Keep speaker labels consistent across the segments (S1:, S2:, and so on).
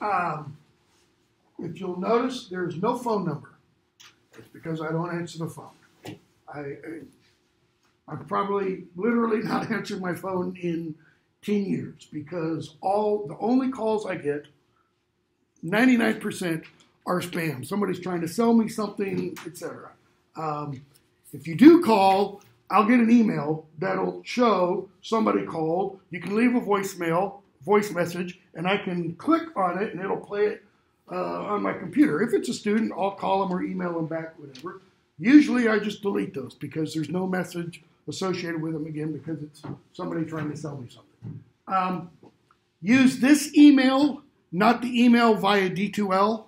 S1: Um, if you'll notice, there's no phone number. It's because I don't answer the phone. I, I I've probably literally not answered my phone in 10 years because all the only calls I get, 99% are spam. Somebody's trying to sell me something, etc. Um, if you do call, I'll get an email that'll show somebody called. You can leave a voicemail, voice message, and I can click on it and it'll play it uh, on my computer. If it's a student, I'll call them or email them back, whatever. Usually I just delete those because there's no message associated with them again because it's somebody trying to sell me something. Um, use this email, not the email via D2L,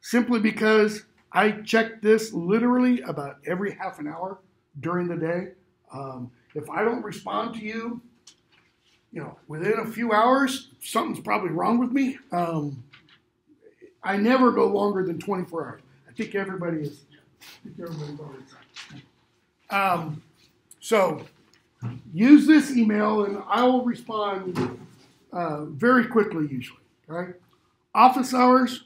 S1: simply because I check this literally about every half an hour during the day. Um, if I don't respond to you, you know, within a few hours, something's probably wrong with me. Um, I never go longer than 24 hours. I think everybody is. Um, so use this email and I will respond uh, very quickly usually. Okay. Office hours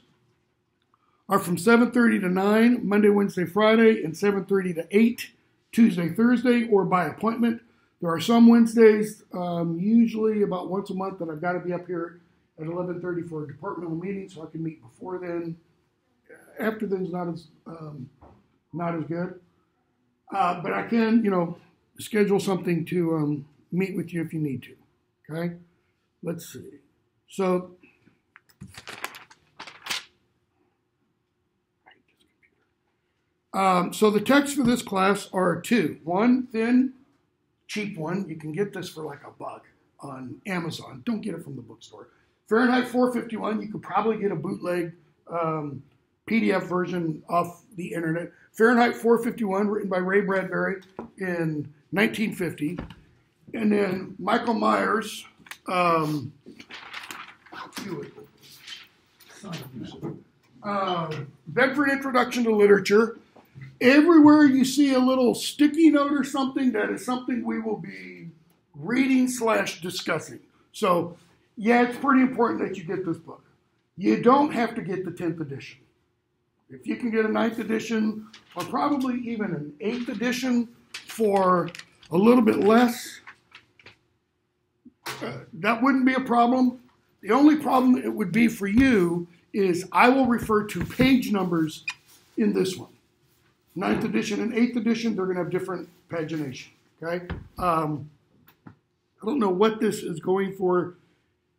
S1: are from 7:30 to 9 Monday, Wednesday, Friday, and 7:30 to 8 Tuesday, Thursday, or by appointment. There are some Wednesdays, um, usually about once a month, that I've got to be up here at 11:30 for a departmental meeting, so I can meet before then. After then's not as um, not as good, uh, but I can, you know, schedule something to um, meet with you if you need to. Okay? Let's see. So, um, so the texts for this class are two. One thin, cheap one. You can get this for like a buck on Amazon. Don't get it from the bookstore. Fahrenheit 451. You could probably get a bootleg um, PDF version off the internet. Fahrenheit 451, written by Ray Bradbury in 1950. And then Michael Myers, um, uh, Bedford Introduction to Literature. Everywhere you see a little sticky note or something, that is something we will be reading slash discussing. So, yeah, it's pretty important that you get this book. You don't have to get the 10th edition. If you can get a 9th edition, or probably even an 8th edition, for a little bit less, uh, that wouldn't be a problem. The only problem it would be for you is I will refer to page numbers in this one. Ninth edition and eighth edition, they're going to have different pagination. Okay. Um, I don't know what this is going for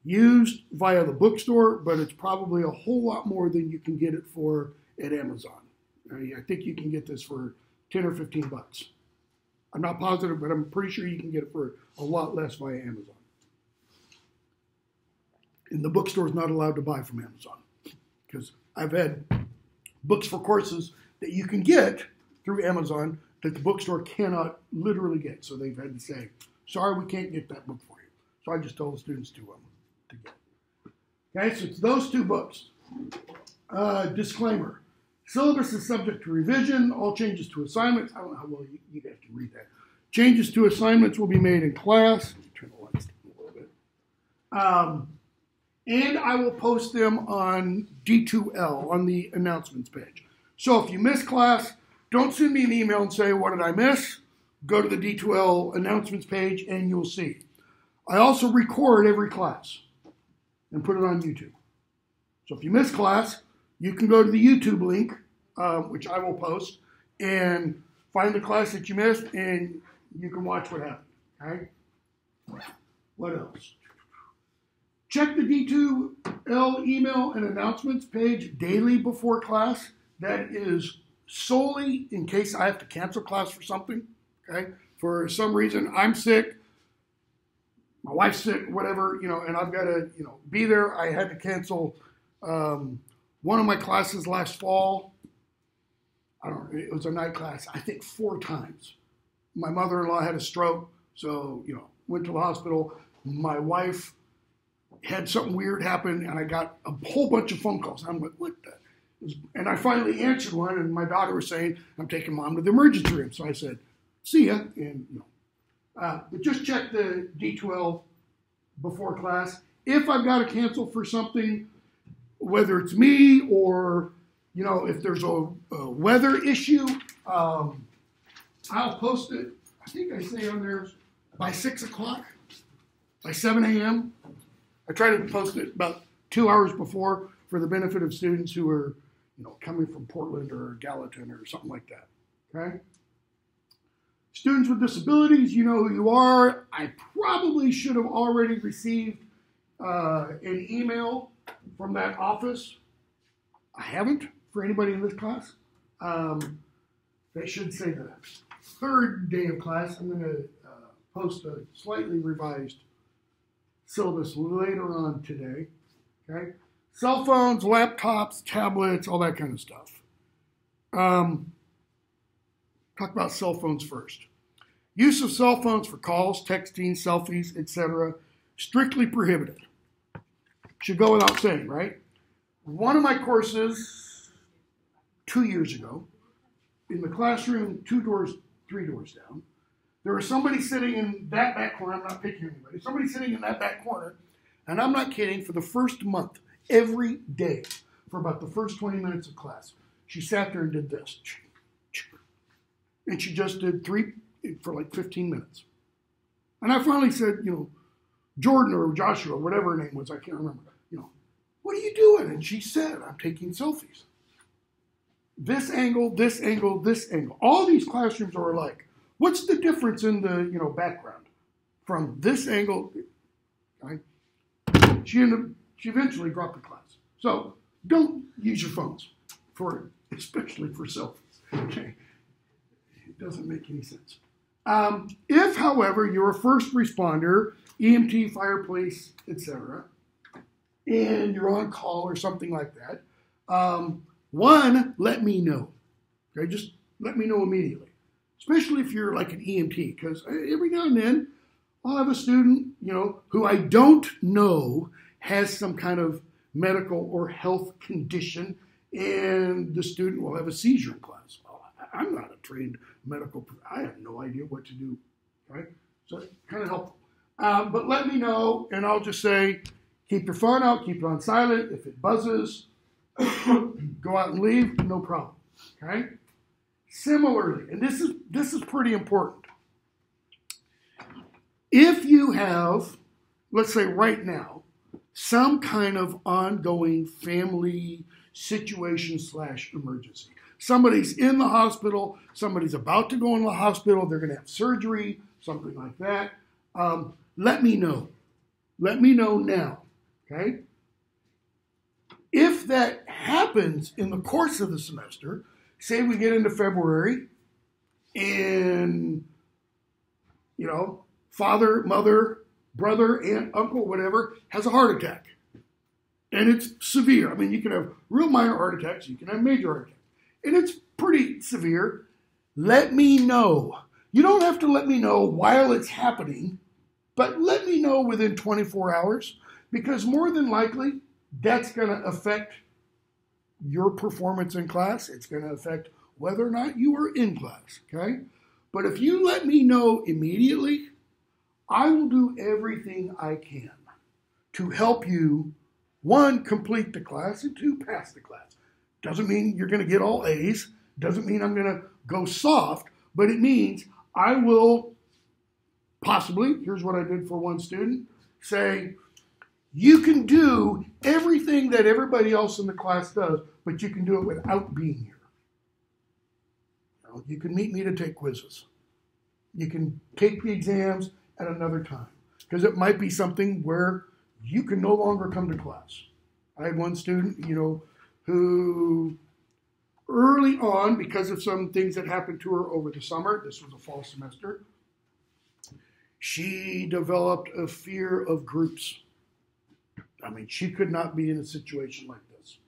S1: used via the bookstore, but it's probably a whole lot more than you can get it for at Amazon. I think you can get this for 10 or 15 bucks. I'm not positive, but I'm pretty sure you can get it for a lot less via Amazon. And the bookstore is not allowed to buy from Amazon because I've had books for courses that you can get through Amazon that the bookstore cannot literally get. So they've had to say, sorry, we can't get that book for you. So I just told the students to, um, to get. Okay, so it's those two books. Uh, disclaimer. Syllabus is subject to revision. All changes to assignments, I don't know how well you, you guys can read that. Changes to assignments will be made in class. Turn the lights down a little bit. Um, and I will post them on D2L on the announcements page. So if you miss class, don't send me an email and say, What did I miss? Go to the D2L announcements page and you'll see. I also record every class and put it on YouTube. So if you miss class, you can go to the YouTube link, um, which I will post, and find the class that you missed, and you can watch what happened. Okay? What else? Check the D2L email and announcements page daily before class. That is solely in case I have to cancel class for something. Okay? For some reason, I'm sick, my wife's sick, whatever, you know, and I've got to, you know, be there. I had to cancel um, one of my classes last fall, I don't know, it was a night class, I think four times. My mother in law had a stroke, so, you know, went to the hospital. My wife had something weird happen, and I got a whole bunch of phone calls. I'm like, what? And I finally answered one, and my daughter was saying, I'm taking mom to the emergency room. So I said, see ya. And, you know, uh, but just check the D2L before class. If I've got to cancel for something, whether it's me or you know if there's a, a weather issue, um, I'll post it. I think I say on there by six o'clock, by seven a.m. I try to post it about two hours before for the benefit of students who are you know coming from Portland or Gallatin or something like that. Okay. Students with disabilities, you know who you are. I probably should have already received uh, an email from that office. I haven't for anybody in this class. Um, they should say the third day of class. I'm going to uh, post a slightly revised syllabus later on today. Okay, cell phones, laptops, tablets, all that kind of stuff. Um, talk about cell phones first. Use of cell phones for calls, texting, selfies, etc. strictly prohibited. Should go without saying, right? One of my courses two years ago, in the classroom, two doors, three doors down, there was somebody sitting in that back corner. I'm not picking anybody. Somebody sitting in that back corner, and I'm not kidding. For the first month, every day, for about the first 20 minutes of class, she sat there and did this, and she just did three for like 15 minutes. And I finally said, you know, Jordan or Joshua, whatever her name was, I can't remember, you know, what are you doing? And she said, I'm taking selfies. This angle, this angle, this angle. All these classrooms are alike. What's the difference in the, you know, background from this angle? I, she ended up, she eventually dropped the class. So don't use your phones for, especially for selfies. Okay. It doesn't make any sense. Um, if, however, you're a first responder, EMT, fire, police, etc., and you're on call or something like that, um, one, let me know. Okay, just let me know immediately, especially if you're like an EMT, because every now and then I'll have a student, you know, who I don't know has some kind of medical or health condition, and the student will have a seizure in class. Well, I'm not a trained medical. I have no idea what to do. Right? So kind of helpful. Um, but let me know, and I'll just say, keep your phone out, keep it on silent. If it buzzes, go out and leave, no problem. Okay. Similarly, and this is this is pretty important. If you have, let's say right now, some kind of ongoing family situation slash emergency, somebody's in the hospital, somebody's about to go in the hospital, they're going to have surgery, something like that. Um, let me know. Let me know now. Okay? If that happens in the course of the semester, say we get into February and, you know, father, mother, brother, aunt, uncle, whatever, has a heart attack. And it's severe. I mean, you can have real minor heart attacks, you can have major heart attacks and it's pretty severe, let me know. You don't have to let me know while it's happening, but let me know within 24 hours because more than likely that's going to affect your performance in class. It's going to affect whether or not you are in class, okay? But if you let me know immediately, I will do everything I can to help you, one, complete the class, and two, pass the class. Doesn't mean you're going to get all A's. Doesn't mean I'm going to go soft, but it means I will possibly, here's what I did for one student, say, you can do everything that everybody else in the class does, but you can do it without being here. You, you can meet me to take quizzes. You can take the exams at another time because it might be something where you can no longer come to class. I had one student, you know, who early on, because of some things that happened to her over the summer, this was a fall semester, she developed a fear of groups. I mean, she could not be in a situation like this.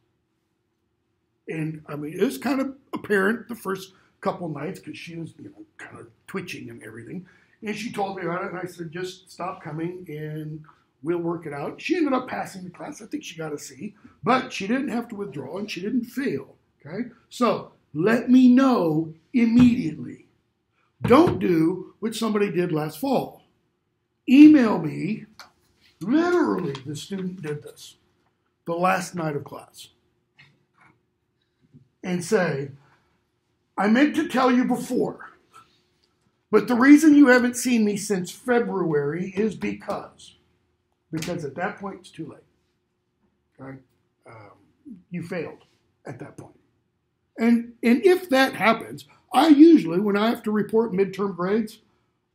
S1: And I mean, it was kind of apparent the first couple nights because she was, you know, kind of twitching and everything. And she told me about it, and I said, just stop coming and We'll work it out. She ended up passing the class. I think she got a C, but she didn't have to withdraw and she didn't fail. Okay? So let me know immediately. Don't do what somebody did last fall. Email me. Literally, the student did this. the last night of class and say, I meant to tell you before, but the reason you haven't seen me since February is because, because at that point it's too late. Okay? Um, you failed at that point. And, and if that happens, I usually, when I have to report midterm grades,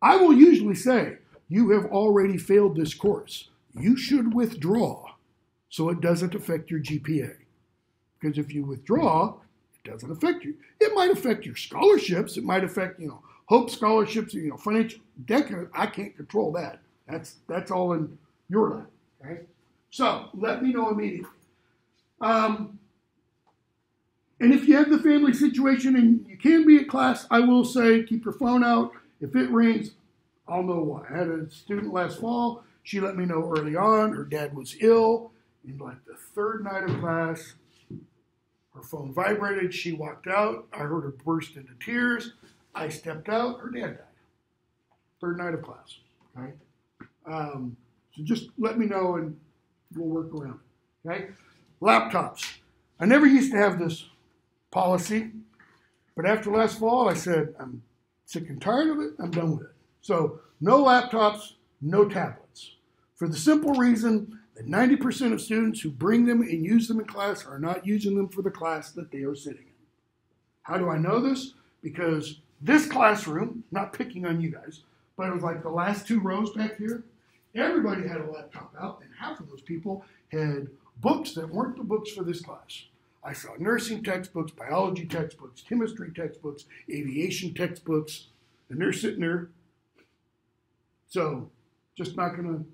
S1: I will usually say, You have already failed this course. You should withdraw so it doesn't affect your GPA. Because if you withdraw, it doesn't affect you. It might affect your scholarships. It might affect, you know, Hope scholarships, you know, financial debt, I can't control that. That's that's all in your lap. Okay. So let me know immediately. Um, and if you have the family situation and you can be at class, I will say keep your phone out. If it rings, I'll know why. I had a student last fall. She let me know early on her dad was ill. In like the third night of class, her phone vibrated. She walked out. I heard her burst into tears. I stepped out. Her dad died. Third night of class. Okay. Um, so just let me know and we'll work around it. Okay. Laptops. I never used to have this policy, but after last fall, I said I'm sick and tired of it. I'm done with it. So no laptops, no tablets. For the simple reason that 90% of students who bring them and use them in class are not using them for the class that they are sitting in. How do I know this? Because this classroom, not picking on you guys, but it was like the last two rows back here, everybody had a laptop out, and half of those people had books that weren't the books for this class. I saw nursing textbooks, biology textbooks, chemistry textbooks, aviation textbooks, and they're sitting there. So, just not going to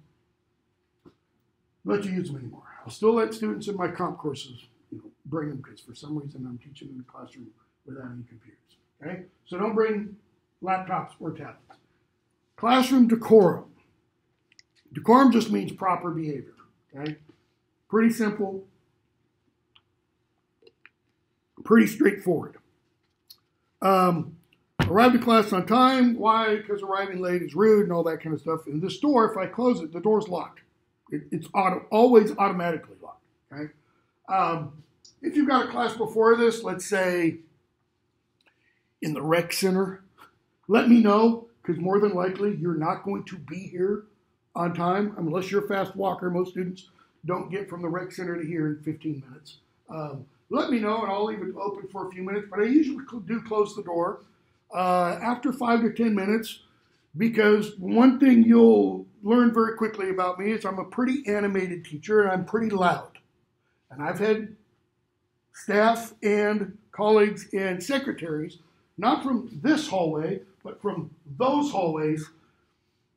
S1: let you use them anymore. I'll still let students in my comp courses, you know, bring them because for some reason I'm teaching in the classroom without any computers. Okay? So don't bring laptops or tablets. Classroom decorum. Decorum just means proper behavior. Okay? Pretty simple, pretty straightforward. Um, arrive to class on time. Why? Because arriving late is rude and all that kind of stuff. In this door, if I close it, the door's locked. It, it's auto, always automatically locked. Okay. Um, if you've got a class before this, let's say in the rec center, let me know because more than likely you're not going to be here on time unless you're a fast walker. Most students don't get from the rec center to here in 15 minutes. Um, let me know and I'll leave it open for a few minutes, but I usually do close the door uh, after five to 10 minutes because one thing you'll learn very quickly about me is I'm a pretty animated teacher and I'm pretty loud. And I've had staff and colleagues and secretaries not from this hallway, but from those hallways,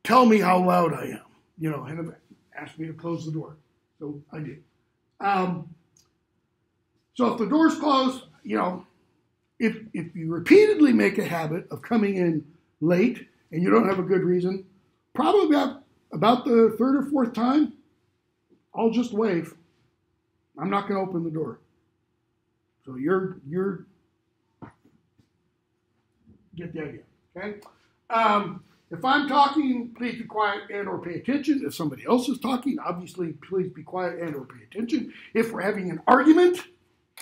S1: tell me how loud I am. You know, and asked me to close the door. So I did. Um, so if the door's closed, you know, if, if you repeatedly make a habit of coming in late and you don't have a good reason, probably about, about the third or fourth time, I'll just wave. I'm not going to open the door. So you're you're get the idea. Okay. Um, if I'm talking, please be quiet and or pay attention. If somebody else is talking, obviously please be quiet and or pay attention. If we're having an argument,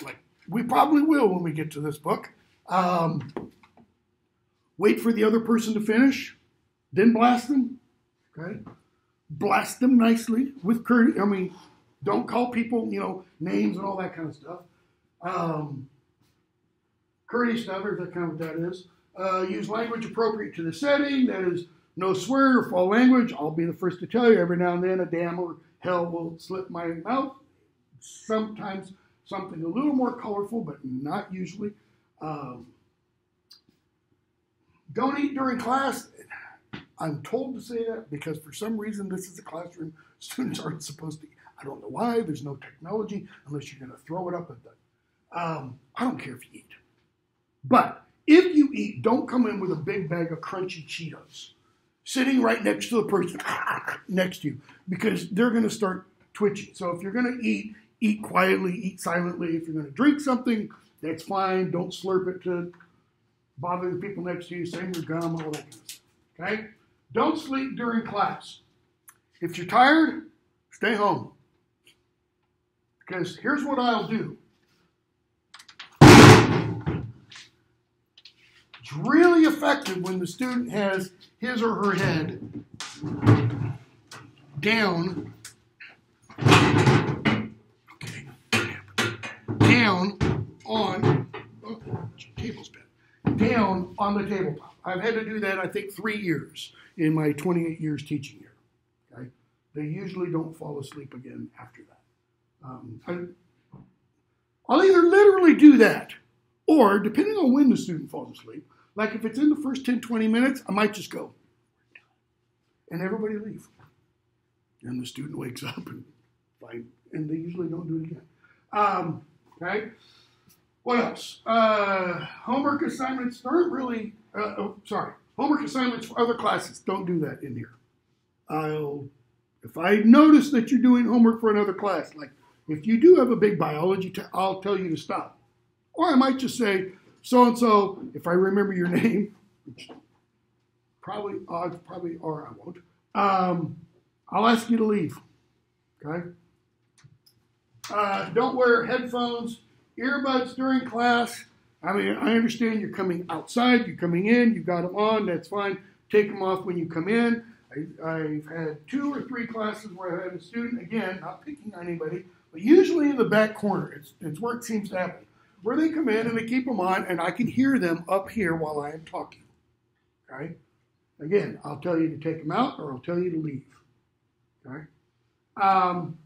S1: like we probably will when we get to this book, um, wait for the other person to finish, then blast them. Okay, blast them nicely with courtesy. I mean, don't call people, you know, names and all that kind of stuff. Um, courteous stuff, that kind of what that is. Uh, use language appropriate to the setting. That is, no swear or foul language. I'll be the first to tell you. Every now and then, a damn or hell will slip my mouth. Sometimes something a little more colorful, but not usually. Um, don't eat during class. I'm told to say that because for some reason this is a classroom. Students aren't supposed to. I don't know why. There's no technology unless you're going to throw it up at them. Um, I don't care if you eat, but if you eat, don't come in with a big bag of crunchy Cheetos sitting right next to the person next to you because they're going to start twitching. So if you're going to eat, eat quietly, eat silently. If you're going to drink something, that's fine. Don't slurp it to bother the people next to you. Same your gum, all that kind of stuff. Okay? Don't sleep during class. If you're tired, stay home. Because here's what I'll do. It's really effective when the student has his or her head down. Okay. Down on oh, table. Down on the tabletop. I've had to do that I think three years in my 28 years teaching here. Okay. They usually don't fall asleep again after that. Um, I, I'll either literally do that, or depending on when the student falls asleep, like if it's in the first 10, 20 minutes, I might just go and everybody leave. And the student wakes up and and they usually don't do it again. Um, okay. What else? Uh, homework assignments aren't really. Uh, oh, sorry, homework assignments for other classes. Don't do that in here. I'll if I notice that you're doing homework for another class, like if you do have a big biology, i I'll tell you to stop. Or I might just say, so and so, if I remember your name, probably odds probably are I won't. Um, I'll ask you to leave. Okay. Uh, don't wear headphones, earbuds during class. I mean, I understand you're coming outside, you're coming in, you've got them on, that's fine. Take them off when you come in. I, have had two or three classes where I had a student, again, not picking on anybody, but usually in the back corner. It's, it's where it seems to happen. Where they come in and they keep them on, and I can hear them up here while I am talking. Okay? Again, I'll tell you to take them out or I'll tell you to leave. Okay? Um,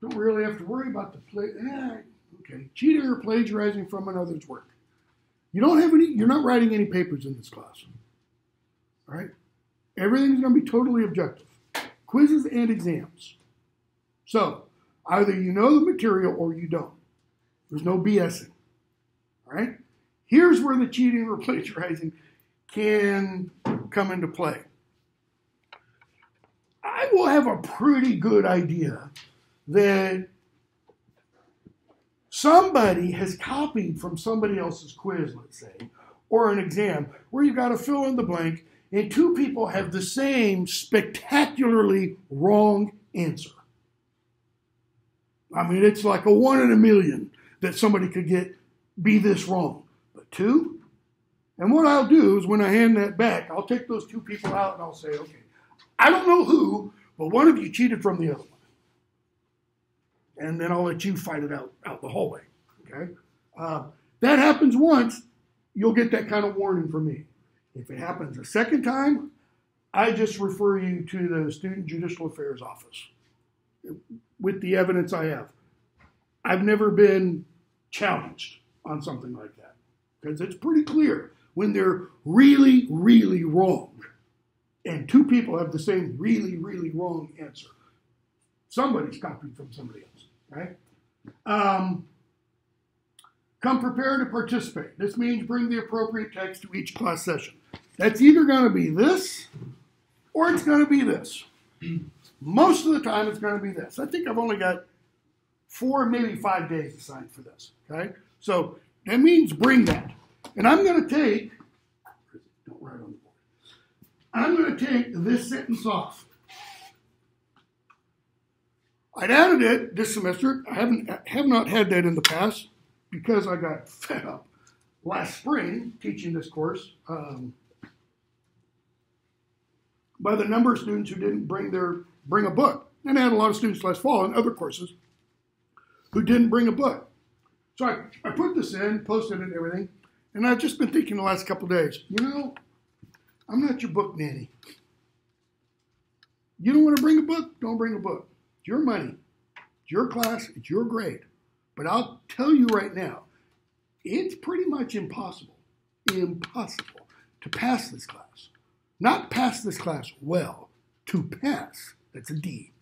S1: don't really have to worry about the play. Eh, okay, cheating or plagiarizing from another's work. You don't have any. You're not writing any papers in this class. All right. Everything's going to be totally objective. Quizzes and exams. So either you know the material or you don't. There's no BSing. All right. Here's where the cheating or plagiarizing can come into play. I will have a pretty good idea that somebody has copied from somebody else's quiz, let's say, or an exam, where you've got to fill in the blank, and two people have the same spectacularly wrong answer. I mean, it's like a one in a million that somebody could get be this wrong. But two, and what I'll do is when I hand that back, I'll take those two people out and I'll say, okay, I don't know who, but one of you cheated from the other one. And then I'll let you fight it out out the hallway. Okay? Uh, that happens once, you'll get that kind of warning from me. If it happens a second time, I just refer you to the Student Judicial Affairs Office with the evidence I have. I've never been challenged on something like that because it's pretty clear when they're really, really wrong. And two people have the same really, really wrong answer. Somebody's copied from somebody else, right? Um, come prepared to participate. This means bring the appropriate text to each class session. That's either going to be this or it's going to be this. Most of the time, it's going to be this. I think I've only got four, maybe five days assigned for this. Okay, so that means bring that. And I'm going to take, don't write on the board. I'm going to take this sentence off. I'd added it this semester. I haven't have not had that in the past because I got fed up last spring teaching this course um, by the number of students who didn't bring their bring a book. And I had a lot of students last fall in other courses who didn't bring a book. So I, I put this in, posted it and everything. And I've just been thinking the last couple days, you know, I'm not your book nanny. You don't want to bring a book? Don't bring a book. It's your money. It's your class. It's your grade. But I'll tell you right now, it's pretty much impossible, impossible to pass this class. Not pass this class well, to pass, that's a D,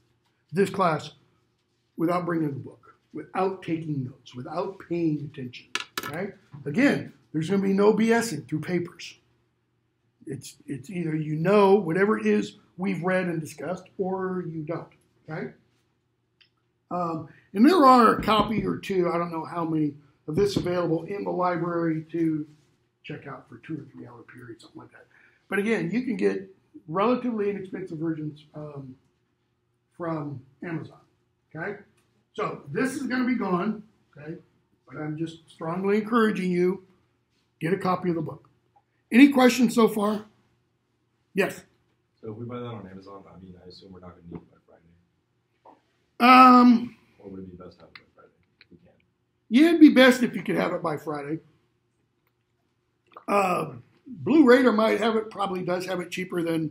S1: this class without bringing a book, without taking notes, without paying attention. Right? Again, there's going to be no BSing through papers. It's, it's either you know whatever it is we've read and discussed, or you don't. Okay? Um, and there are a copy or two, I don't know how many of this available in the library to check out for two or three hour periods, something like that. But again, you can get relatively inexpensive versions um, from Amazon. Okay? So this is going to be gone. Okay? But I'm just strongly encouraging you get a copy of the book. Any questions so far? Yes.
S2: So if we buy that on Amazon, I mean, I assume we're not going to need it by Friday.
S1: Um,
S2: Or would it be best to have it by Friday if we can?
S1: yeah, it'd be best if you could have it by Friday. Uh, Blue Raider might have it, probably does have it cheaper than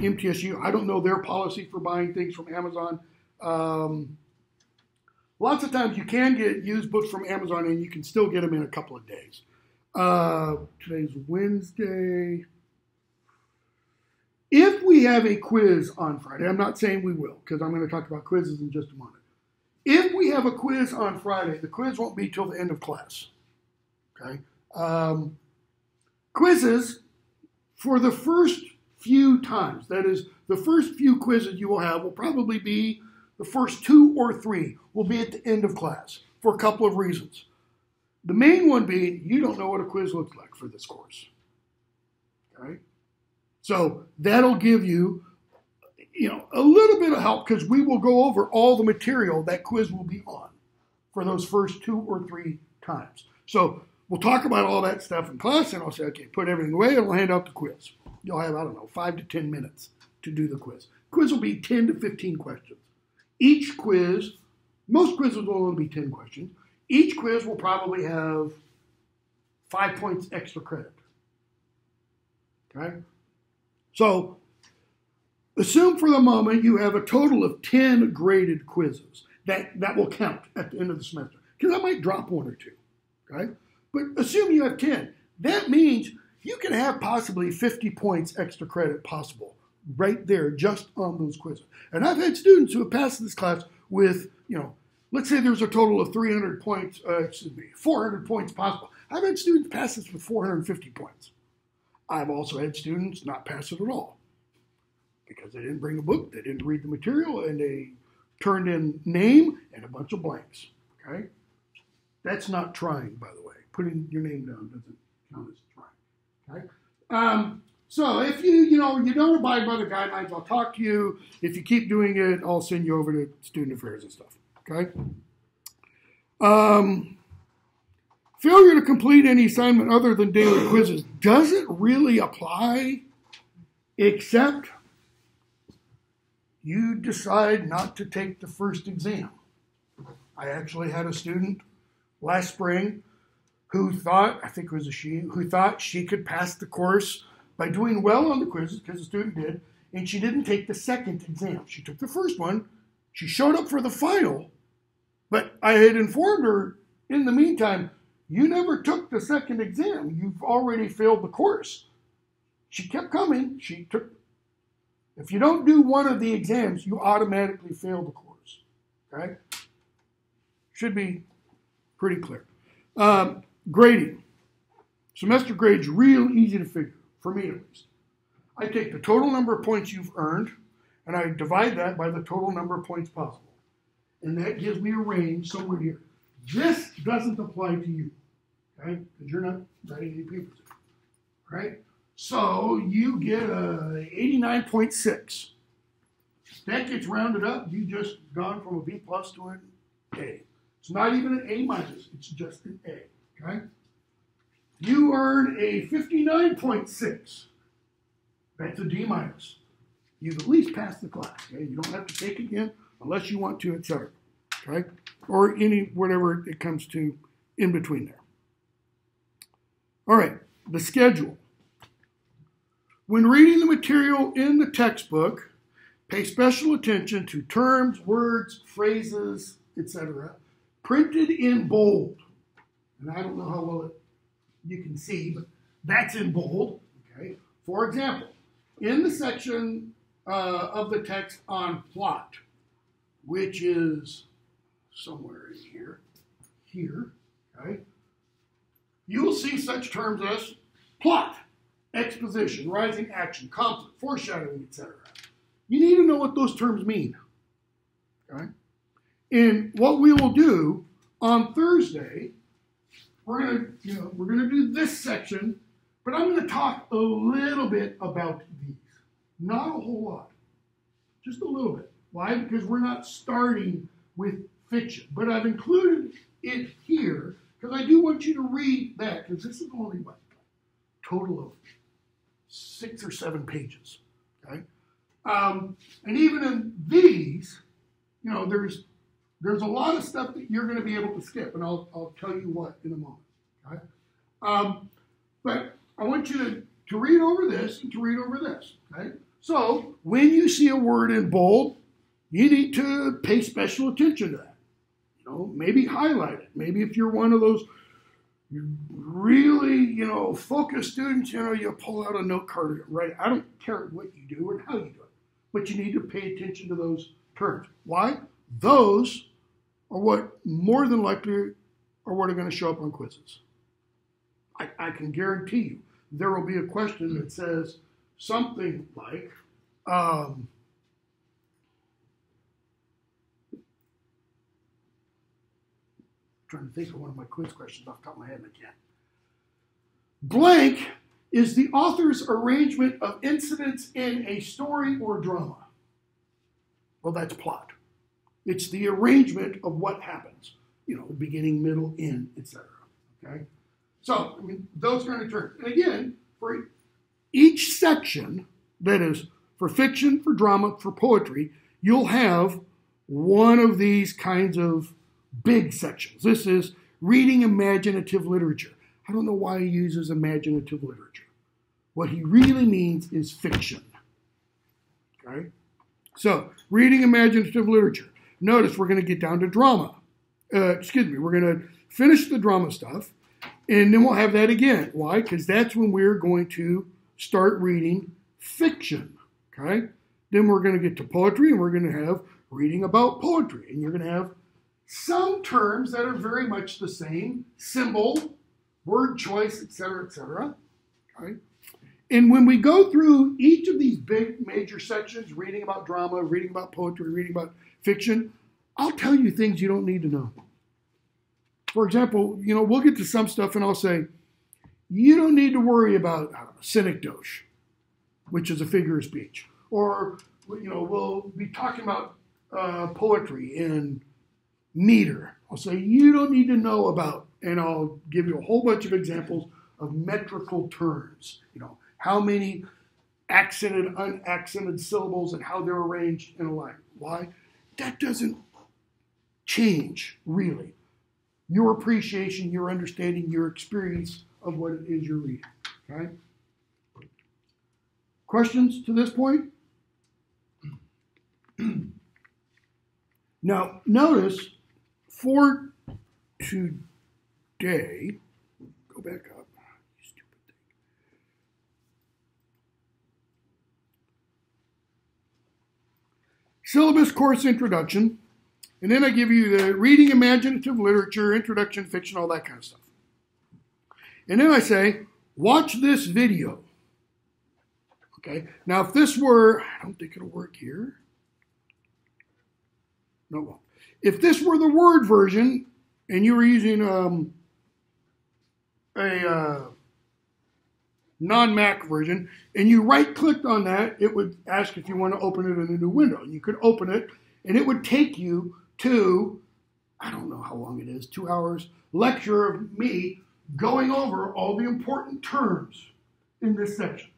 S1: MTSU. I don't know their policy for buying things from Amazon. Um, lots of times you can get used books from Amazon and you can still get them in a couple of days. Uh, today's Wednesday. If we have a quiz on Friday, I'm not saying we will because I'm going to talk about quizzes in just a moment. If we have a quiz on Friday, the quiz won't be till the end of class. Okay. Um, quizzes for the first few times, that is, the first few quizzes you will have will probably be the first two or three will be at the end of class for a couple of reasons. The main one being you don't know what a quiz looks like for this course. Okay? So that'll give you you know a little bit of help because we will go over all the material that quiz will be on for those first two or three times. So we'll talk about all that stuff in class and I'll say, okay, put everything away and we'll hand out the quiz. You'll have, I don't know, five to 10 minutes to do the quiz. Quiz will be 10 to 15 questions. Each quiz, most quizzes will only be 10 questions. Each quiz will probably have five points extra credit. Okay? So assume for the moment you have a total of 10 graded quizzes that, that will count at the end of the semester. Because I might drop one or two. Okay? But assume you have 10. That means you can have possibly 50 points extra credit possible right there just on those quizzes. And I've had students who have passed this class with, you know, let's say there's a total of 300 points, uh, excuse me, 400 points possible. I've had students pass this with 450 points. I've also had students not pass it at all because they didn't bring a book, they didn't read the material, and they turned in name and a bunch of blanks. Okay? That's not trying, by the way. Putting your name down doesn't count as Okay? Um, so if you, you know, you don't abide by the guidelines, I'll talk to you. If you keep doing it, I'll send you over to student affairs and stuff. Okay? Um, failure to complete any assignment other than daily quizzes doesn't really apply except you decide not to take the first exam. I actually had a student last spring who thought, I think it was a she, who thought she could pass the course by doing well on the quizzes, because the student did, and she didn't take the second exam. She took the first one, she showed up for the final, but I had informed her in the meantime, you never took the second exam. You've already failed the course. She kept coming. She took, if you don't do one of the exams, you automatically fail the course. Okay? Should be pretty clear. Um, grading. Semester grades real easy to figure, for me at least. I take the total number of points you've earned, and I divide that by the total number of points possible. And that gives me a range somewhere here. This doesn't apply to you, okay? Because you're not writing any papers, right? So you get a 89.6. That gets rounded up. You just gone from a B plus to an A. It's not even an A minus. It's just an A. Okay. You earn a 59.6. That's a D minus. You've at least passed the class. Okay. You don't have to take it again unless you want to, etc. Okay. Or any whatever it comes to in between there. All right. The schedule. When reading the material in the textbook, pay special attention to terms, words, phrases, etc., printed in bold. And I don't know how well you can see, but that's in bold. Okay. For example, in the section uh, of the text on plot, which is somewhere in here, here, okay, you will see such terms as plot, exposition, rising action, conflict, foreshadowing, etc. You need to know what those terms mean. Okay? And what we will do on Thursday, we're gonna, you know, we're gonna do this section, but I'm gonna talk a little bit about these. Not a whole lot. Just a little bit. Why? Because we're not starting with fiction. But I've included it here because I do want you to read that because this is only what total of six or seven pages. Okay, um, and even in these, you know, there's there's a lot of stuff that you're going to be able to skip, and I'll I'll tell you what in a moment. Okay, um, but I want you to to read over this and to read over this. Okay, so when you see a word in bold, you need to pay special attention to that. You know, maybe highlight it. Maybe if you're one of those really, you know, focused students, you know, you pull out a note card write. I don't care what you do and how you do it, but you need to pay attention to those terms. Why? Those are what more than likely are what are going to show up on quizzes. I, I can guarantee you there will be a question that says something like, um, trying to think of one of my quiz questions off the top of my head, can't. Blank is the author's arrangement of incidents in a story or drama. Well, that's plot. It's the arrangement of what happens, you know, beginning, middle, end, etc. Okay? So, I mean, those kind of terms. And again, for each section, that is for fiction, for drama, for poetry, you'll have one of these kinds of big sections. This is reading imaginative literature. I don't know why he uses imaginative literature. What he really means is fiction. Okay? So, reading imaginative literature. Notice we're going to get down to drama. Uh, excuse me, we're going to finish the drama stuff, and then we'll have that again. Why? Because that's when we're going to start reading fiction. Okay? Then we're going to get to poetry, and we're going to have reading about poetry, and you're going to have some terms that are very much the same symbol, word choice, etc., etc. Okay? And when we go through each of these big major sections, reading about drama, reading about poetry, reading about fiction, I'll tell you things you don't need to know. For example, you know, we'll get to some stuff and I'll say, you don't need to worry about synecdoche, which is a figure of speech. Or, you know, we'll be talking about uh, poetry and meter. I'll say, you don't need to know about, and I'll give you a whole bunch of examples of metrical terms. You know, how many accented, unaccented syllables and how they're arranged in a line. Why? That doesn't change, really. Your appreciation, your understanding, your experience of what it is you're reading. Okay? Questions to this point? now, notice for today, go back up. Stupid thing. Syllabus course introduction, and then I give you the reading imaginative literature, introduction, fiction, all that kind of stuff. And then I say, watch this video. Okay, now if this were, I don't think it'll work here. No, well, if this were the Word version and you were using um, a uh, non Mac version and you right clicked on that, it would ask if you want to open it in a new window. You could open it and it would take you to, I don't know how long it is, two hours lecture of me going over all the important terms in this section.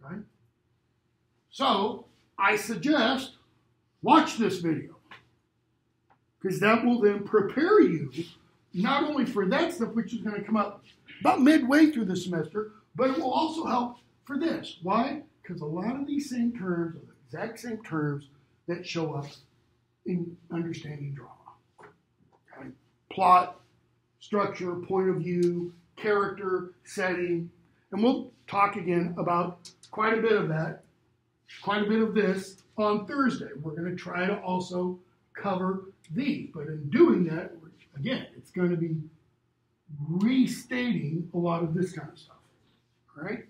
S1: Right? So I suggest watch this video because that will then prepare you not only for that stuff, which is going to come up about midway through the semester, but it will also help for this. Why? Because a lot of these same terms are the exact same terms that show up in understanding drama. Okay? Plot, structure, point of view, character, setting, and we'll talk again about quite a bit of that, quite a bit of this on Thursday. We're going to try to also cover these. But in doing that, again, it's going to be restating a lot of this kind of stuff. All right?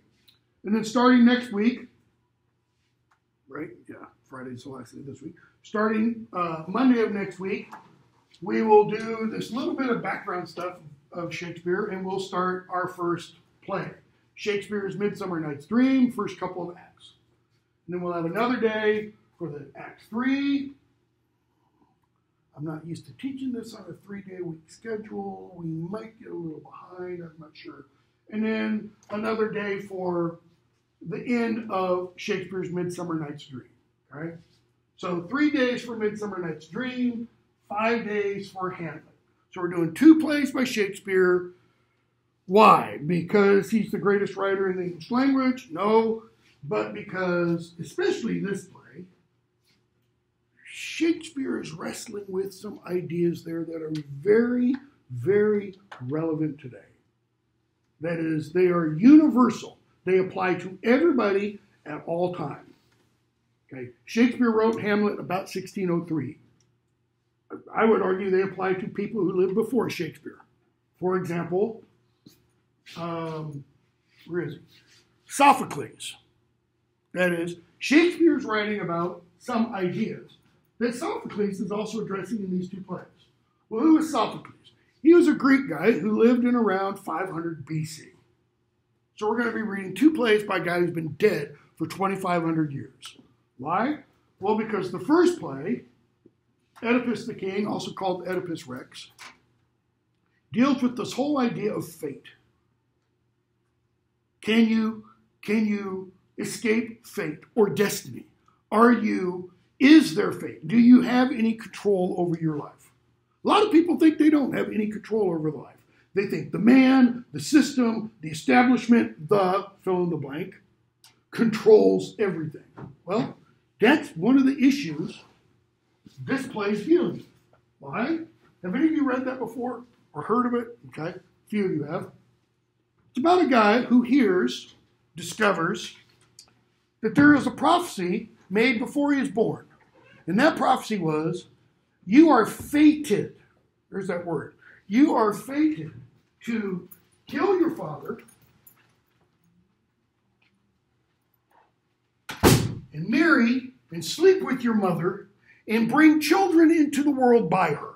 S1: And then starting next week, right? Yeah, Friday's the last day this week. Starting uh, Monday of next week, we will do this little bit of background stuff of Shakespeare, and we'll start our first play. Shakespeare's Midsummer Night's Dream, first couple of acts. And then we'll have another day for the Act 3, I'm not used to teaching this on a three day week schedule. We might get a little behind, I'm not sure. And then another day for the end of Shakespeare's Midsummer Night's Dream. Okay? So three days for Midsummer Night's Dream, five days for Hamlet. So we're doing two plays by Shakespeare. Why? Because he's the greatest writer in the English language? No, but because, especially this play, Shakespeare is wrestling with some ideas there that are very, very relevant today. That is, they are universal. They apply to everybody at all times. Okay, Shakespeare wrote Hamlet about 1603. I would argue they apply to people who lived before Shakespeare. For example, um, where is he? Sophocles. That is, Shakespeare's writing about some ideas that Sophocles is also addressing in these two plays. Well, who is Sophocles? He was a Greek guy who lived in around 500 BC. So we're going to be reading two plays by a guy who's been dead for 2,500 years. Why? Well, because the first play, Oedipus the King, also called Oedipus Rex, deals with this whole idea of fate. Can you can you escape fate or destiny? Are you is there fate? Do you have any control over your life? A lot of people think they don't have any control over life. They think the man, the system, the establishment, the fill in the blank, controls everything. Well, that's one of the issues this play is dealing with. Why? Have any of you read that before or heard of it? Okay, a few of you have. It's about a guy who hears, discovers that there is a prophecy made before he is born. And that prophecy was, You are fated, there's that word, you are fated to kill your father and marry and sleep with your mother and bring children into the world by her.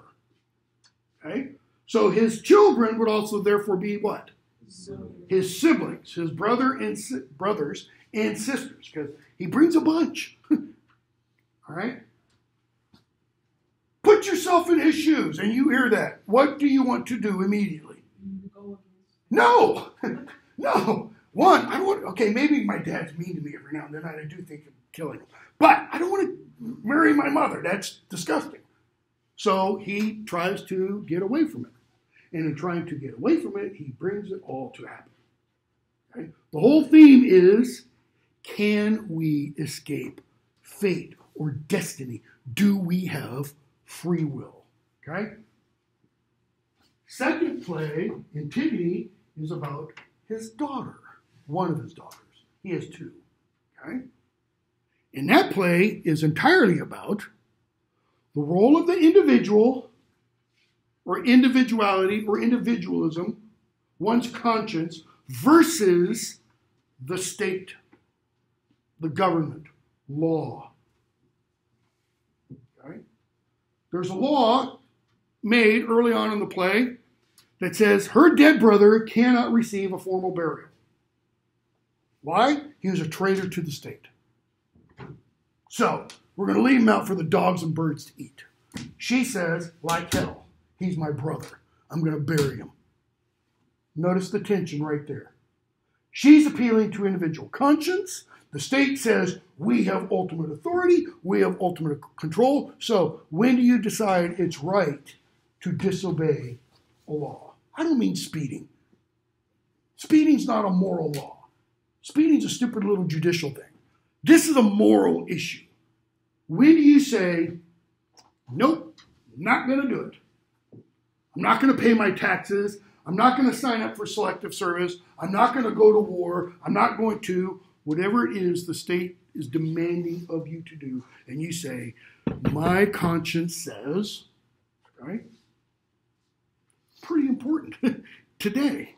S1: Okay? So his children would also therefore be what? His siblings, his brother and si- brothers and sisters, because he brings a bunch. All right? Put yourself in his shoes and you hear that. What do you want to do immediately? No, no. One, I don't want. Okay, maybe my dad's mean to me every now and then. I do think of killing him, but I don't want to marry my mother. That's disgusting. So he tries to get away from it, and in trying to get away from it, he brings it all to happen. Okay? The whole theme is: Can we escape fate or destiny? Do we have free will? Okay. Second play, Antigone, is about his daughter, one of his daughters. He has two. Okay? And that play is entirely about the role of the individual or individuality or individualism, one's conscience, versus the state, the government, law. Okay? There's a law made early on in the play that says her dead brother cannot receive a formal burial. Why? He was a traitor to the state. So, we're going to leave him out for the dogs and birds to eat. She says, like hell, he's my brother. I'm going to bury him. Notice the tension right there. She's appealing to individual conscience. The state says we have ultimate authority, we have ultimate control. So, when do you decide it's right to disobey a law? I don't mean speeding. Speeding's not a moral law. Speeding's a stupid little judicial thing. This is a moral issue. When do you say, nope, not going to do it? I'm not going to pay my taxes. I'm not going to sign up for selective service. I'm not going to go to war. I'm not going to, whatever it is the state is demanding of you to do. And you say, my conscience says, right? Pretty important today.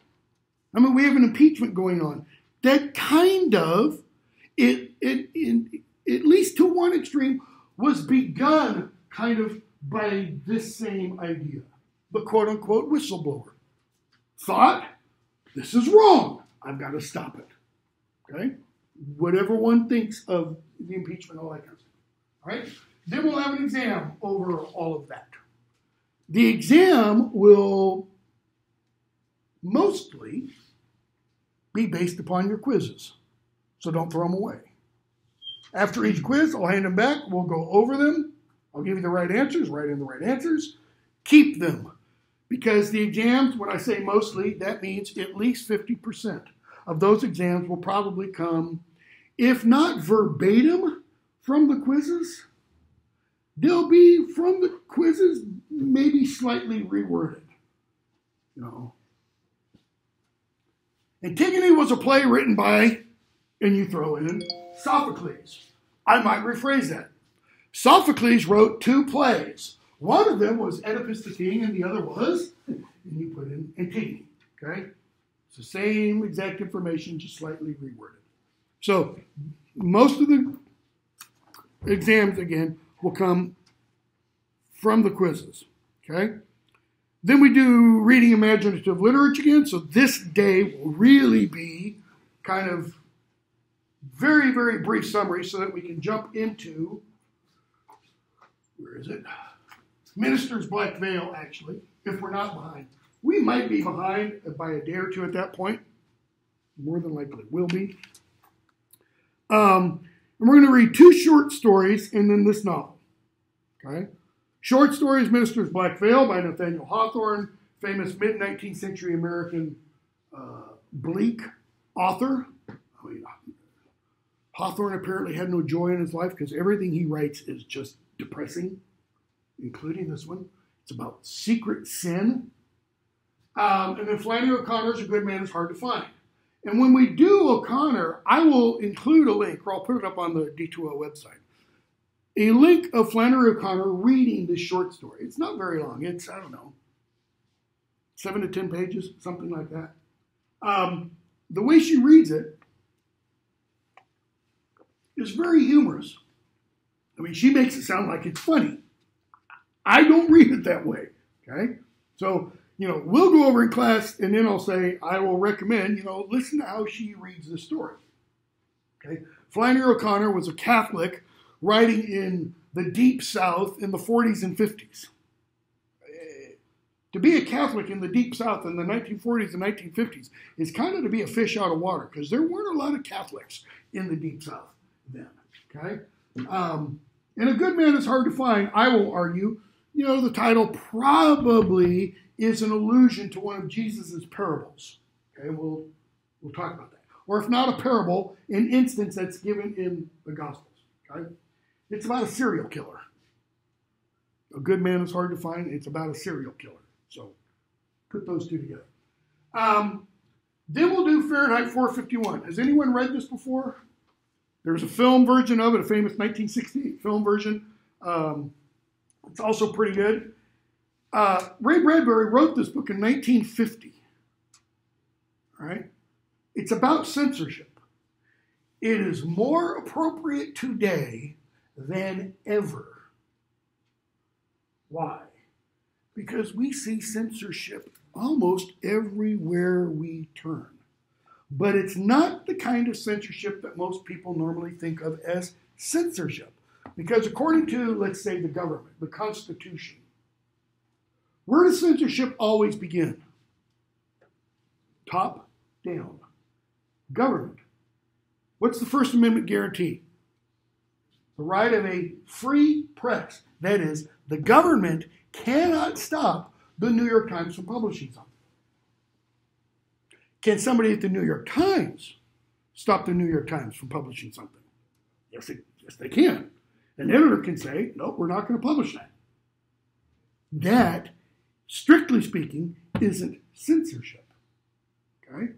S1: I mean, we have an impeachment going on. That kind of, it, it, in, at least to one extreme, was begun kind of by this same idea the quote unquote whistleblower. Thought, this is wrong. I've got to stop it. Okay? Whatever one thinks of the impeachment, all that kind of stuff. All right? Then we'll have an exam over all of that. the exam will mostly be based upon your quizzes. So don't throw them away. After each quiz, I'll hand them back. We'll go over them. I'll give you the right answers, write in the right answers. Keep them. Because the exams, when I say mostly, that means at least 50% of those exams will probably come, if not verbatim from the quizzes, they'll be from the quizzes, maybe slightly reworded. You know. Antigone was a play written by, and you throw in Sophocles. I might rephrase that. Sophocles wrote two plays. One of them was Oedipus the King, and the other was, and you put in Antigone. Okay? It's the same exact information, just slightly reworded. So most of the exams, again, will come from the quizzes. Okay? Then we do reading imaginative literature again. So this day will really be kind of very, very brief summary so that we can jump into where is it? Minister's Black Veil, actually, if we're not behind. We might be behind by a day or two at that point. More than likely will be. Um, and we're going to read two short stories and then this novel. Okay? Short stories Minister's Black Veil by Nathaniel Hawthorne, famous mid 19th century American uh, bleak author. I mean, Hawthorne apparently had no joy in his life because everything he writes is just depressing, including this one. It's about secret sin. Um, and then Flannery O'Connor is A Good Man is Hard to Find. And when we do O'Connor, I will include a link, or I'll put it up on the D2L website. A link of Flannery O'Connor reading this short story. It's not very long. It's, I don't know, seven to 10 pages, something like that. Um, the way she reads it is very humorous. I mean, she makes it sound like it's funny. I don't read it that way. Okay? So, you know, we'll go over in class and then I'll say, I will recommend, you know, listen to how she reads the story. Okay? Flannery O'Connor was a Catholic writing in the deep South in the 40s and 50s. To be a Catholic in the deep South in the 1940s and 1950s is kind of to be a fish out of water because there weren't a lot of Catholics in the deep South then. Okay? Um, and a good man is hard to find, I will argue. You know, the title probably is an allusion to one of Jesus' parables. Okay, we'll, we'll talk about that. Or if not a parable, an instance that's given in the Gospels. Okay? It's about a serial killer. A good man is hard to find. It's about a serial killer. So put those two together. Um, then we'll do Fahrenheit 451. Has anyone read this before? There's a film version of it, a famous 1968 film version. Um, it's also pretty good. Uh, Ray Bradbury wrote this book in 1950. All right? It's about censorship. It is more appropriate today than ever. Why? Because we see censorship almost everywhere we turn. But it's not the kind of censorship that most people normally think of as censorship. Because according to, let's say, the government, the Constitution, where does censorship always begin? Top down. Government. What's the First Amendment guarantee? The right of a free press. That is, the government cannot stop the New York Times from publishing something. Can somebody at the New York Times stop the New York Times from publishing something? Yes, they, yes, they can. An editor can say, nope, we're not going to publish that. That, strictly speaking, isn't censorship. Okay?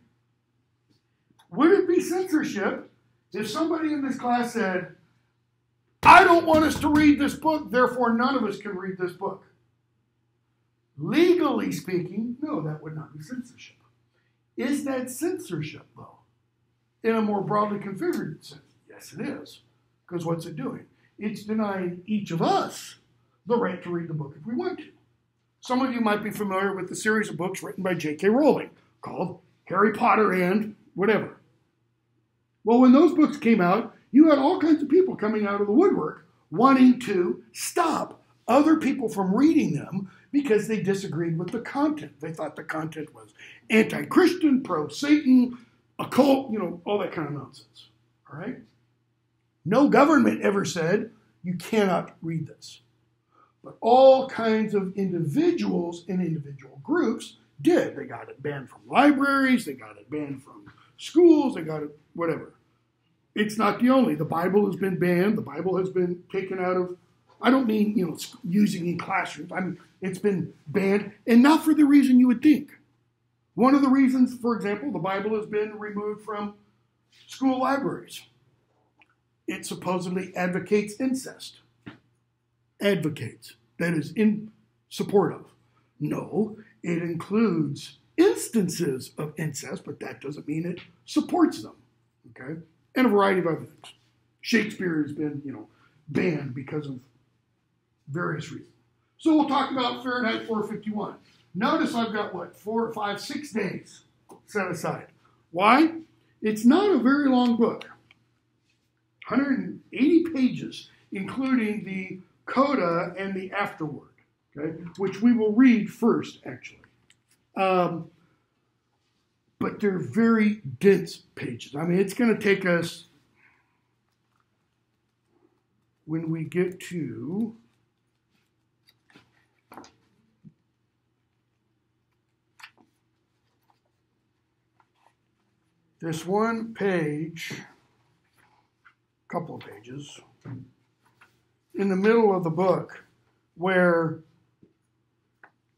S1: Would it be censorship if somebody in this class said, I don't want us to read this book, therefore none of us can read this book? Legally speaking, no, that would not be censorship. Is that censorship, though? In a more broadly configured sense? Yes, it is. Because what's it doing? It's denying each of us the right to read the book if we want to. Some of you might be familiar with the series of books written by J.K. Rowling called Harry Potter and whatever. Well, when those books came out, you had all kinds of people coming out of the woodwork wanting to stop other people from reading them because they disagreed with the content. They thought the content was anti Christian, pro Satan, occult, you know, all that kind of nonsense. All right? No government ever said you cannot read this. But all kinds of individuals and individual groups did. They got it banned from libraries, they got it banned from schools, they got it whatever. It's not the only. The Bible has been banned, the Bible has been taken out of I don't mean, you know, using in classrooms. I mean, it's been banned, and not for the reason you would think. One of the reasons, for example, the Bible has been removed from school libraries. It supposedly advocates incest. Advocates. That is in support of. No, it includes instances of incest, but that doesn't mean it supports them. Okay? And a variety of other things. Shakespeare has been, you know, banned because of various reasons. So we'll talk about Fahrenheit 451. Notice I've got what, four, five, six days set aside. Why? It's not a very long book. 180 pages, including the coda and the afterword, okay, which we will read first, actually. Um, but they're very dense pages. I mean, it's going to take us, when we get to this one page, a couple of pages, in the middle of the book, where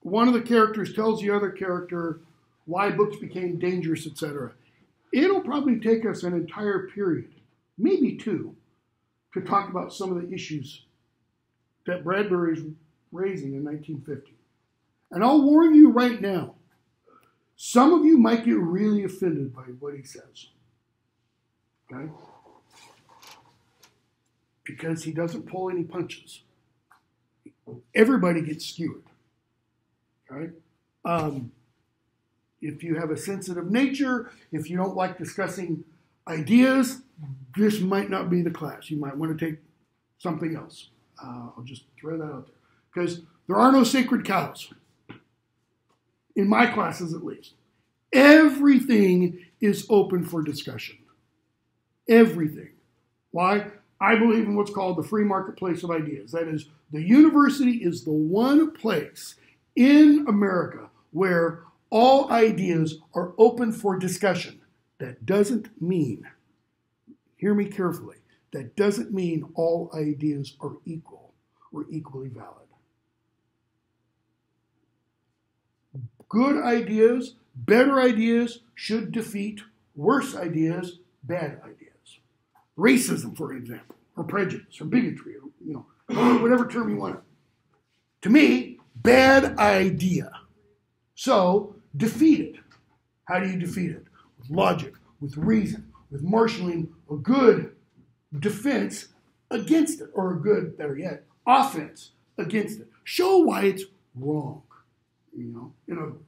S1: one of the characters tells the other character why books became dangerous, etc. It'll probably take us an entire period, maybe two, to talk about some of the issues that Bradbury's raising in 1950. And I'll warn you right now some of you might get really offended by what he says. Okay? Because he doesn't pull any punches. Everybody gets skewered. Right? Um, if you have a sensitive nature, if you don't like discussing ideas, this might not be the class. You might want to take something else. Uh, I'll just throw that out there. Because there are no sacred cows in my classes at least. Everything is open for discussion. Everything. Why? I believe in what's called the free marketplace of ideas. That is, the university is the one place in America where all ideas are open for discussion. That doesn't mean, hear me carefully, that doesn't mean all ideas are equal or equally valid. Good ideas, better ideas should defeat worse ideas, bad ideas. Racism, for example, or prejudice, or bigotry, or you know, whatever term you want. To me, bad idea. So defeat it. How do you defeat it? With logic, with reason, with marshaling a good defense against it, or a good, better yet, offense against it. Show why it's wrong. You know, in other words,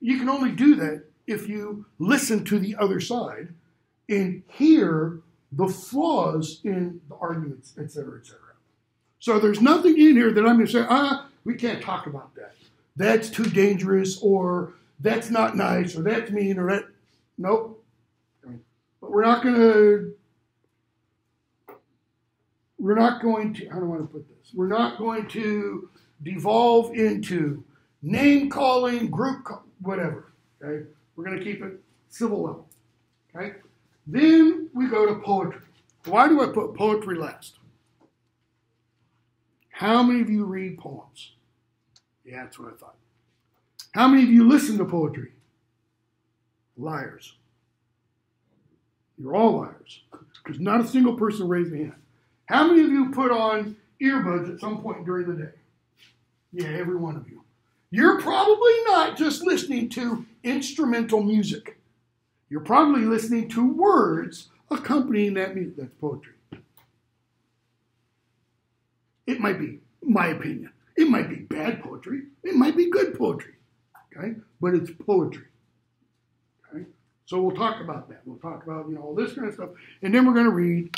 S1: you can only do that if you listen to the other side and hear the flaws in the arguments, et cetera, et cetera. So there's nothing in here that I'm going to say, ah, we can't talk about that. That's too dangerous, or that's not nice, or that's mean, or that. Nope. But we're not going to. We're not going to. How do I want to put this? We're not going to devolve into name calling, group, whatever. Okay, we're going to keep it civil level. Okay, then we go to poetry. Why do I put poetry last? How many of you read poems? Yeah, that's what I thought. How many of you listen to poetry? Liars. You're all liars. Because not a single person raised a hand. How many of you put on earbuds at some point during the day? Yeah, every one of you. You're probably not just listening to instrumental music. You're probably listening to words accompanying that music. That's poetry. It might be, my opinion, it might be bad poetry. It might be good poetry. Okay? But it's poetry. Okay? So we'll talk about that. We'll talk about, you know, all this kind of stuff. And then we're going to read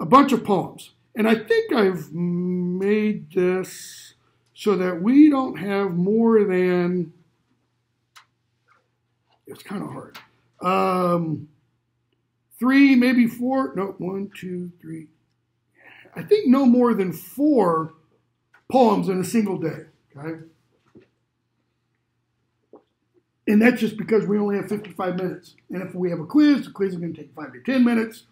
S1: a bunch of poems. and I think I've made this so that we don't have more than, it's kind of hard. Um, three, maybe four, no, one, two, three. I think no more than four poems in a single day. Okay. And that's just because we only have 55 minutes. And if we have a quiz, the quiz is going to take five to 10 minutes.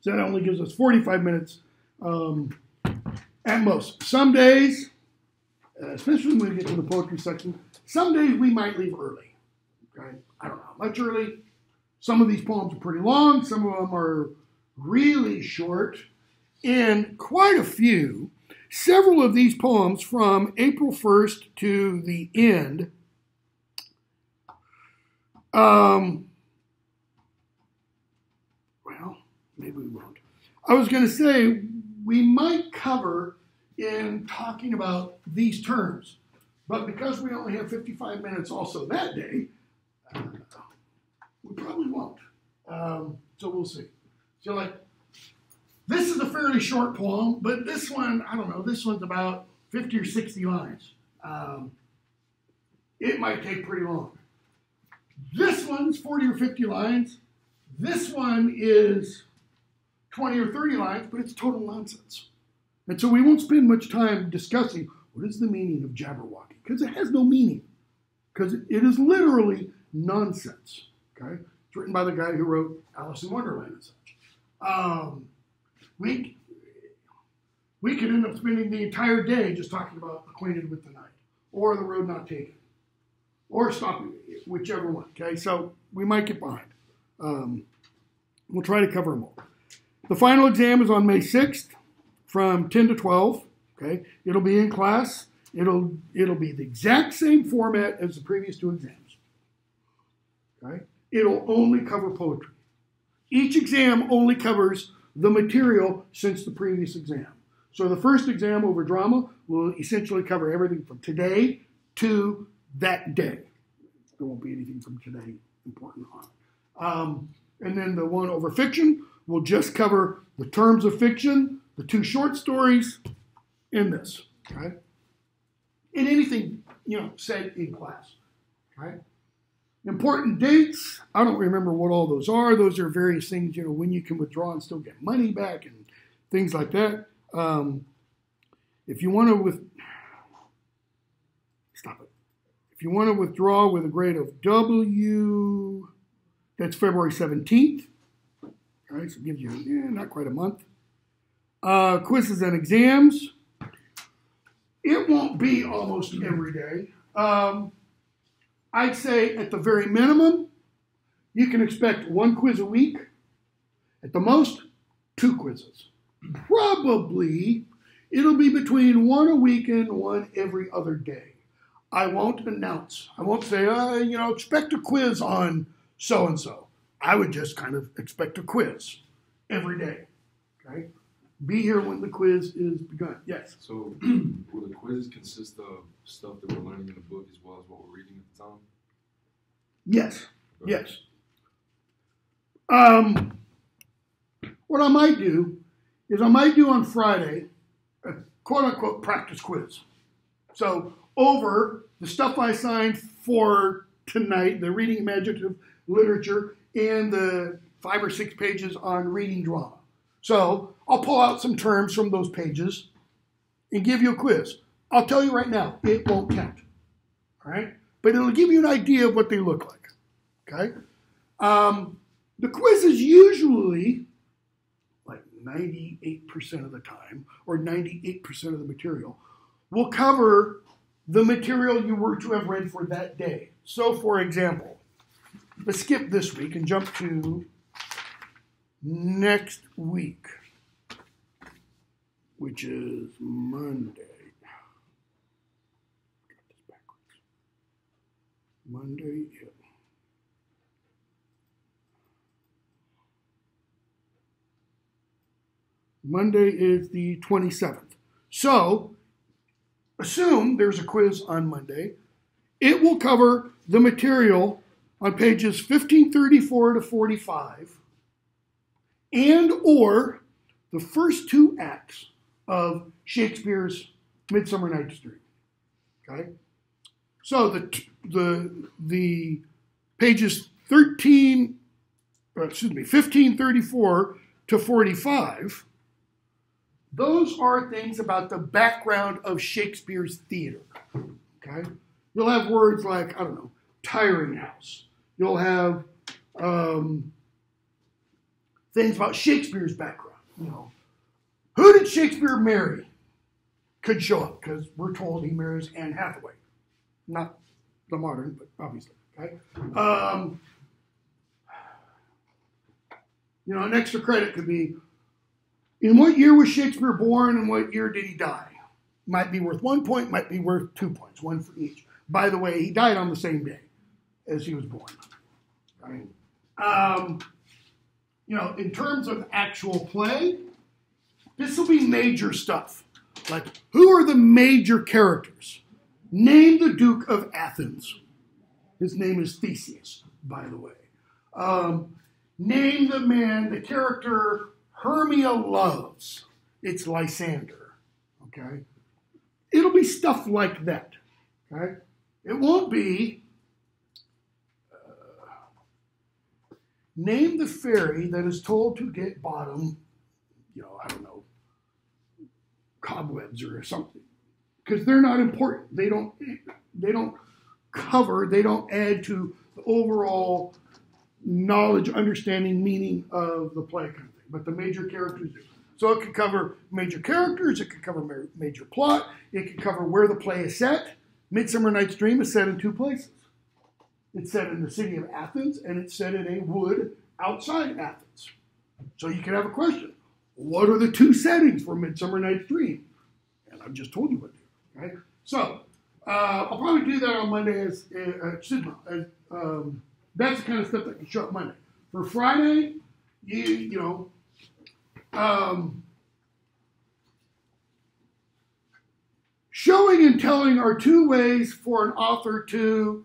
S1: So that only gives us 45 minutes um, at most. Some days, uh, especially when we get to the poetry section, some days we might leave early. Okay? I don't know how much early. Some of these poems are pretty long, some of them are really short, and quite a few. Several of these poems from April 1st to the end um, well, maybe we won't. I was going to say we might cover in talking about these terms, but because we only have 55 minutes also that day, we probably won't. Um, so we'll see. So, like, this is a fairly short poem, but this one, I don't know, this one's about 50 or 60 lines. Um, it might take pretty long. This one's 40 or 50 lines. This one is 20 or 30 lines, but it's total nonsense. And so we won't spend much time discussing what is the meaning of Jabberwocky, because it has no meaning, because it is literally nonsense. Okay? It's written by the guy who wrote Alice in Wonderland and such. Um, we, we could end up spending the entire day just talking about Acquainted with the Night or The Road Not Taken or stopping, whichever one. Okay, so we might get behind. Um, we'll try to cover them all. The final exam is on May 6th from 10 to 12. Okay, it'll be in class. It'll it'll be the exact same format as the previous two exams. Okay, it'll only cover poetry. Each exam only covers the material since the previous exam. So the first exam over drama will essentially cover everything from today to that day. There won't be anything from today important on it. Um, and then the one over fiction will just cover the terms of fiction, the two short stories, and this. Okay? And anything, you know, said in class. Okay? Important dates, I don't remember what all those are. Those are various things, you know, when you can withdraw and still get money back and things like that. Um, if you want to with stop it. If you want to withdraw with a grade of W, that's February 17th. All right, so gives you yeah, not quite a month. Uh, quizzes and exams. It won't be almost every day. Um, I'd say at the very minimum, you can expect one quiz a week. At the most, two quizzes. Probably it'll be between one a week and one every other day. I won't announce. I won't say, uh, you know, expect a quiz on so and so. I would just kind of expect a quiz every day. Okay? Be here when the quiz is begun. Yes.
S2: So, will the quizzes consist of stuff that we're learning in the book as well as what we're reading at the time?
S1: Yes. Yes. Um, what I might do is I might do on Friday a quote unquote practice quiz. So over the stuff I signed for tonight, the reading imaginative literature, and the five or six pages on reading drama. So I'll pull out some terms from those pages and give you a quiz. I'll tell you right now, it won't count. All right? But it'll give you an idea of what they look like. Okay? Um, the quiz is usually like 98% of the time, or 98% of the material, will cover the material you were to have read for that day. So, for example, let's skip this week and jump to next week, which is Monday. Monday, yeah. Monday is the 27th. So, assume there's a quiz on Monday. It will cover the material on pages 1534 to 45 and or the first two acts of Shakespeare's Midsummer Night's Dream. Okay? So the the the pages 13 uh, excuse me 1534 to 45 those are things about the background of Shakespeare's theater. Okay? You'll have words like, I don't know, tiring house. You'll have um, things about Shakespeare's background. You know, who did Shakespeare marry? Could show up because we're told he marries Anne Hathaway, not the modern, but obviously. Okay. Um, you know, an extra credit could be in what year was Shakespeare born and what year did he die? Might be worth one point, might be worth two points, one for each. By the way, he died on the same day as he was born. Right? Um, you know, in terms of actual play, this will be major stuff. Like, who are the major characters? Name the Duke of Athens. His name is Theseus, by the way. Um, name the man, the character Hermia loves. It's Lysander. Okay? It'll be stuff like that. Okay? It won't be uh, name the fairy that is told to get bottom, you know, I don't know, cobwebs or something. Because they're not important. They don't they don't cover, they don't add to the overall knowledge, understanding, meaning of the play kind of thing. But the major characters do. So it could cover major characters, it could cover major plot, it could cover where the play is set. Midsummer Night's Dream is set in two places. It's set in the city of Athens and it's set in a wood outside Athens. So you can have a question. What are the two settings for Midsummer Night's Dream? And I've just told you what they are. Okay? So uh, I'll probably do that on Monday as, uh, as um, that's the kind of stuff that can show up Monday. For Friday, you you know, um, showing and telling are two ways for an author to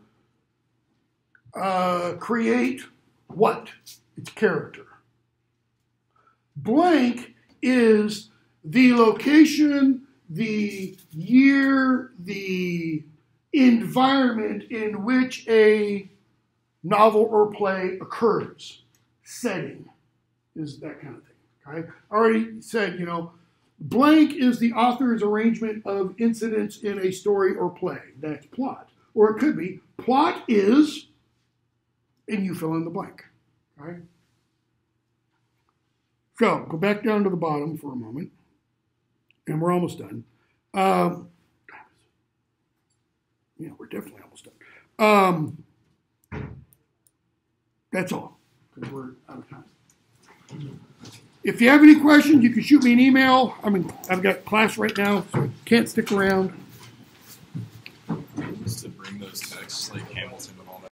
S1: uh, create what its character. Blank is the location, the year, the environment in which a novel or play occurs. Setting is that kind of thing. Okay? I already said, you know, blank is the author's arrangement of incidents in a story or play. That's plot. Or it could be plot is, and you fill in the blank. Okay? go. Go back down to the bottom for a moment. And we're almost done. Um, yeah, we're definitely almost done. Um, that's all, because we're out of time. If you have any questions, you can shoot me an email. I mean, I've got class right now, so I can't stick around. To bring those